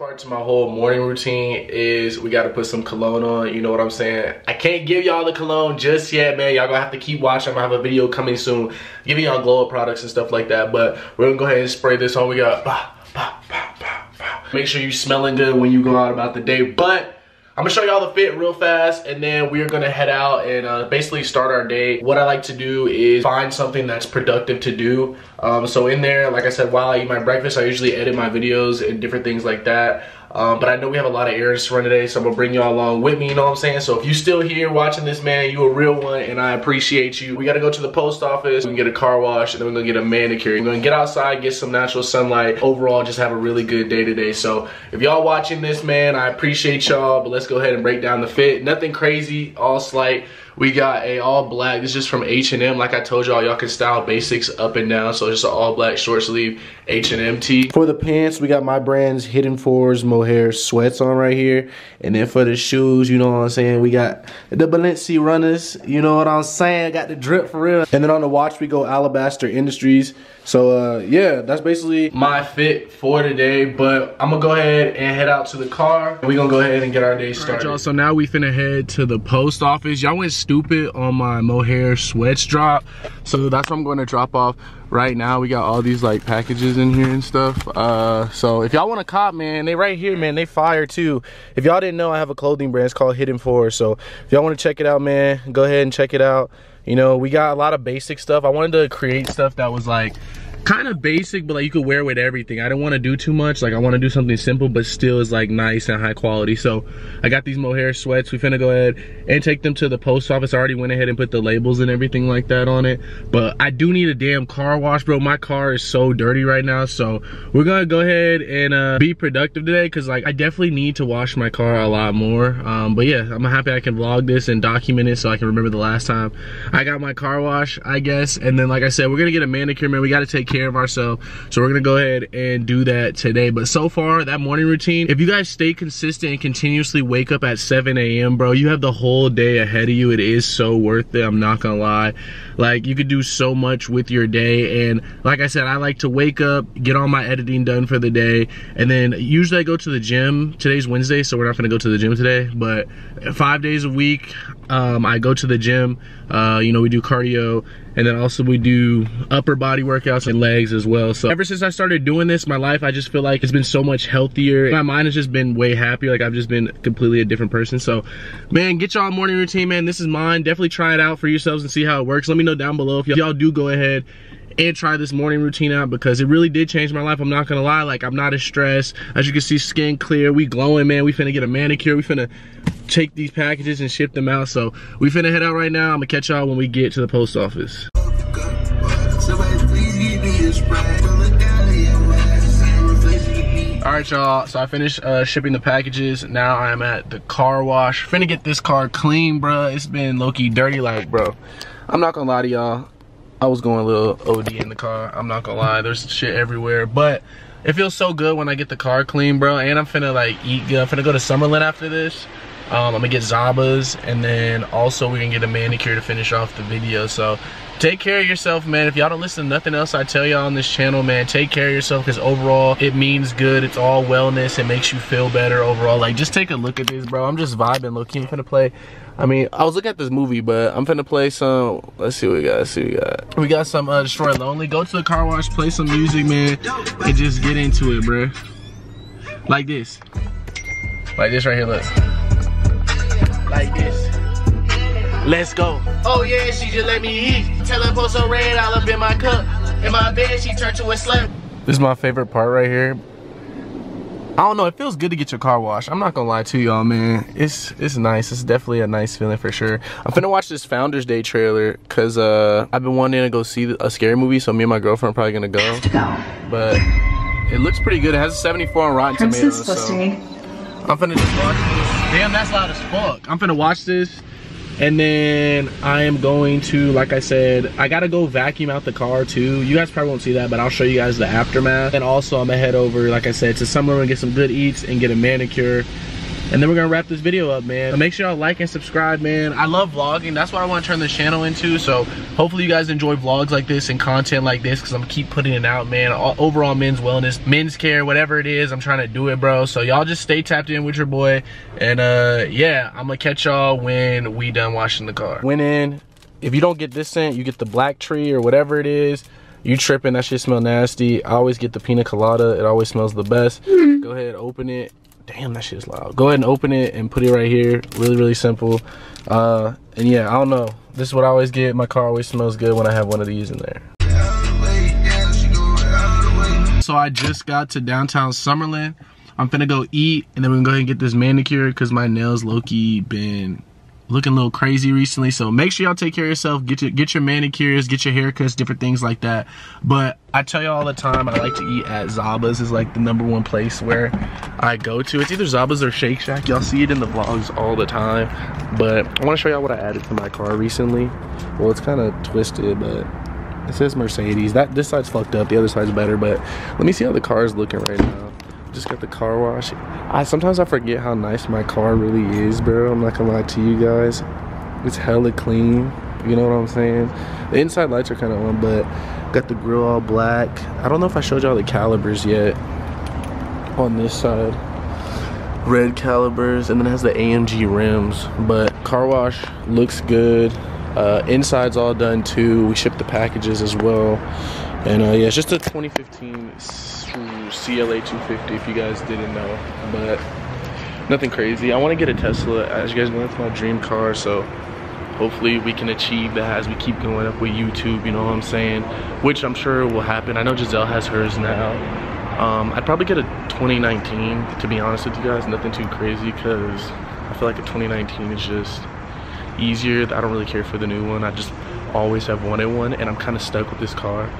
part to my whole morning routine is we got to put some cologne on. You know what I'm saying? I can't give y'all the cologne just yet, man. Y'all gonna have to keep watching. I'm gonna have a video coming soon giving y'all glow up products and stuff like that. But we're gonna go ahead and spray this on. We got bah, bah, bah, make sure you're smelling good when you go out about the day. But I'm gonna show y'all the fit real fast and then we're gonna head out and uh, basically start our day. What I like to do is find something that's productive to do. Um, so in there, like I said, while I eat my breakfast, I usually edit my videos and different things like that. Um, but I know we have a lot of errands to run today, so I'm gonna bring y'all along with me, you know what I'm saying? So if you're still here watching this, man, you a real one, and I appreciate you. We gotta go to the post office, we can get a car wash, and then we're gonna get a manicure. We're gonna get outside, get some natural sunlight. Overall, just have a really good day today. So if y'all watching this, man, I appreciate y'all, but let's go ahead and break down the fit. Nothing crazy, all slight. We got a all black, this is just from H&M. Like I told y'all, y'all can style basics up and down. So just an all black short sleeve H&M tee. For the pants, we got my brand's Hidden Fours Mohair sweats on right here. And then for the shoes, you know what I'm saying? We got the Balenci runners, you know what I'm saying? Got the drip for real. And then on the watch, we go Alabaster Industries. So uh, yeah, that's basically my fit for today. But I'm gonna go ahead and head out to the car. We're gonna go ahead and get our day started. Right, y'all, so now we finna head to the post office. Y'all went stupid on my mohair sweats drop. So that's what I'm gonna drop off right now. We got all these like packages in here and stuff. Uh, so if y'all want a cop, man, they right here, man. They fire too. If y'all didn't know, I have a clothing brand. It's called Hidden Force. So if y'all want to check it out, man, go ahead and check it out. You know, we got a lot of basic stuff. I wanted to create stuff that was like kind of basic, but like you could wear with everything. I don't want to do too much. Like I want to do something simple, but still is like nice and high quality. So I got these mohair sweats. We finna go ahead and take them to the post office. I already went ahead and put the labels and everything like that on it. But I do need a damn car wash, bro. My car is so dirty right now. So we're gonna go ahead and uh, be productive today because like I definitely need to wash my car a lot more. Um, but yeah, I'm happy I can vlog this and document it so I can remember the last time I got my car wash, I guess. And then like I said, we're gonna get a manicure, man. We gotta take care of ourselves. So we're gonna go ahead and do that today. But so far, that morning routine, if you guys stay consistent and continuously wake up at 7 a.m., bro, you have the whole day ahead of you. It is so worth it, I'm not gonna lie. Like, you could do so much with your day. And like I said, I like to wake up, get all my editing done for the day, and then usually I go to the gym. Today's Wednesday, so we're not gonna go to the gym today, but five days a week, um, I go to the gym. Uh, you know, we do cardio and then also we do upper body workouts and legs as well. So ever since I started doing this, my life, I just feel like it's been so much healthier. My mind has just been way happier. Like I've just been completely a different person. So man, get y'all morning routine, man. This is mine. Definitely try it out for yourselves and see how it works. Let me know down below if y'all do go ahead and try this morning routine out because it really did change my life. I'm not gonna lie, like I'm not as stressed. As you can see, skin clear, we glowing, man. We finna get a manicure. We finna take these packages and ship them out. So we finna head out right now. I'm gonna catch y'all when we get to the post office. All right, y'all, so I finished uh, shipping the packages. Now I'm at the car wash. Finna get this car clean, bro. It's been low-key dirty, like, bro. I'm not gonna lie to y'all. I was going a little OD in the car. I'm not gonna lie, there's shit everywhere. But it feels so good when I get the car clean, bro. And I'm finna like eat good. I'm finna go to Summerlin after this. Um, I'm gonna get Zaba's and then also we're gonna get a manicure to finish off the video. So take care of yourself, man. If y'all don't listen to nothing else I tell y'all on this channel, man, take care of yourself because overall it means good. It's all wellness. It makes you feel better overall. Like just take a look at this, bro. I'm just vibing. Look, I'm finna play I mean, I was looking at this movie, but I'm finna play some. Let's see what we got. Let's see what we got. We got some uh, Destroy Lonely. Go to the car wash, play some music, man, and just get into it, bro. Like this. Like this right here, look. Like this. Let's go. Oh yeah, she just let me eat. Tell her post so red all up in my cup. In my bed, she turned to a slut. This is my favorite part right here. I don't know, it feels good to get your car washed. I'm not gonna lie to y'all, man. It's it's nice. It's definitely a nice feeling for sure. I'm finna watch this Founders Day trailer because uh, I've been wanting to go see a scary movie, so me and my girlfriend are probably gonna go. To go. But it looks pretty good. It has a 74 on Rotten Princess Tomatoes. So I'm finna just watch this. Damn, that's loud as fuck. I'm finna watch this and then I am going to, like I said, I gotta go vacuum out the car too. You guys probably won't see that, but I'll show you guys the aftermath. And also I'm gonna head over, like I said, to somewhere and get some good eats and get a manicure. And then we're gonna wrap this video up, man. So make sure y'all like and subscribe, man. I love vlogging. That's what I want to turn this channel into. So hopefully you guys enjoy vlogs like this and content like this because I'm keep putting it out, man. All, overall men's wellness, men's care, whatever it is, I'm trying to do it, bro. So y'all just stay tapped in with your boy. And uh, yeah, I'm gonna catch y'all when we done washing the car. Went in. If you don't get this scent, you get the black tree or whatever it is you tripping that shit smell nasty i always get the pina colada it always smells the best mm. go ahead open it damn that shit is loud. Go ahead and open it and put it right here. Really really simple. Uh and yeah i don't know. This is what i always get. My car always smells good when i have one of these in there. So i just got to downtown summerlin. I'm finna go eat and then we're gonna go ahead and get this manicure because my nails low-key been looking a little crazy recently. So make sure y'all take care of yourself. Get your get your manicures, get your haircuts, different things like that. But I tell you all the time, I like to eat at Zaba's is like the number one place where I go to. It's either Zaba's or Shake Shack. Y'all see it in the vlogs all the time. But I want to show y'all what I added to my car recently. Well, it's kind of twisted, but it says Mercedes. That this side's fucked up. The other side's better. But let me see how the car is looking right now just got the car wash. I sometimes i forget how nice my car really is bro. I'm not gonna lie to you guys. It's hella clean. You know what i'm saying? The inside lights are kind of on but got the grill all black. I don't know if i showed y'all the calipers yet on this side. Red calipers and then it has the amg rims but car wash looks good. Uh, inside's all done too. We shipped the packages as well and uh, yeah it's just a 2015 CLA 250 if you guys didn't know, but nothing crazy. I want to get a Tesla. As you guys know, it's my dream car, so hopefully we can achieve that as we keep going up with YouTube, you know what I'm saying? Which I'm sure will happen. I know Giselle has hers now. Um, I'd probably get a 2019, to be honest with you guys, nothing too crazy, because I feel like a 2019 is just easier. I don't really care for the new one. I just always have wanted one, and I'm kind of stuck with this car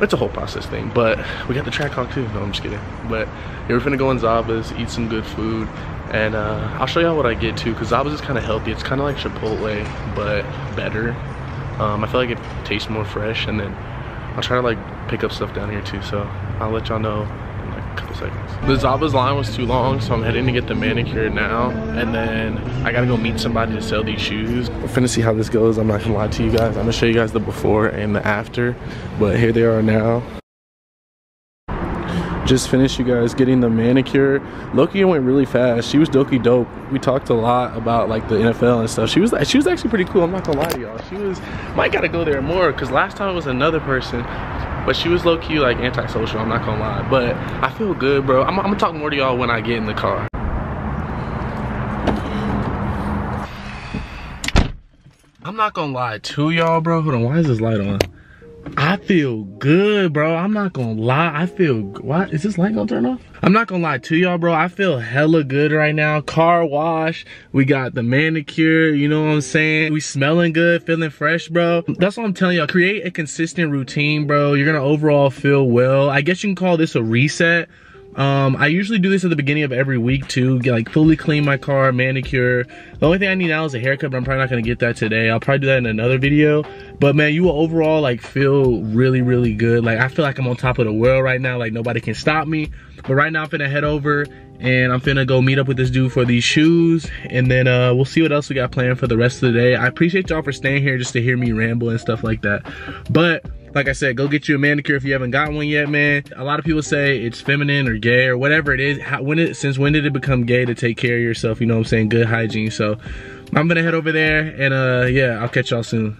it's a whole process thing but we got the Trackhawk too. No i'm just kidding. But yeah, we're gonna go in Zaba's eat some good food and uh, i'll show y'all what i get too because Zaba's is kind of healthy. It's kind of like chipotle but better. Um, i feel like it tastes more fresh and then i'll try to like pick up stuff down here too so i'll let y'all know couple seconds. The Zaba's line was too long, so I'm heading to get the manicure now. And then I gotta go meet somebody to sell these shoes. We're finna see how this goes. I'm not gonna lie to you guys. I'm gonna show you guys the before and the after. But here they are now just finished you guys getting the manicure loki went really fast she was doki dope we talked a lot about like the nfl and stuff she was she was actually pretty cool i'm not gonna lie to y'all she was might gotta go there more because last time it was another person but she was low-key like antisocial, I'm not gonna lie. But I feel good, bro. I'm, I'm gonna talk more to y'all when I get in the car. I'm not gonna lie to y'all, bro. Hold on, why is this light on? I feel good, bro. I'm not gonna lie. I feel, what? Is this light gonna turn off? I'm not gonna lie to y'all, bro. I feel hella good right now. Car wash. We got the manicure, you know what I'm saying? We smelling good, feeling fresh, bro. That's what I'm telling y'all. Create a consistent routine, bro. You're gonna overall feel well. I guess you can call this a reset um, I usually do this at the beginning of every week too, get, like fully clean my car, manicure. The only thing I need now is a haircut, but I'm probably not gonna get that today. I'll probably do that in another video. But man, you will overall like feel really, really good. Like I feel like I'm on top of the world right now. Like nobody can stop me. But right now I'm finna head over and I'm finna go meet up with this dude for these shoes. And then uh, we'll see what else we got planned for the rest of the day. I appreciate y'all for staying here just to hear me ramble and stuff like that. But like I said, go get you a manicure if you haven't got one yet, man. A lot of people say it's feminine or gay or whatever it is. How, when it, since when did it become gay to take care of yourself? You know what I'm saying? Good hygiene. So I'm gonna head over there and uh, yeah, I'll catch y'all soon.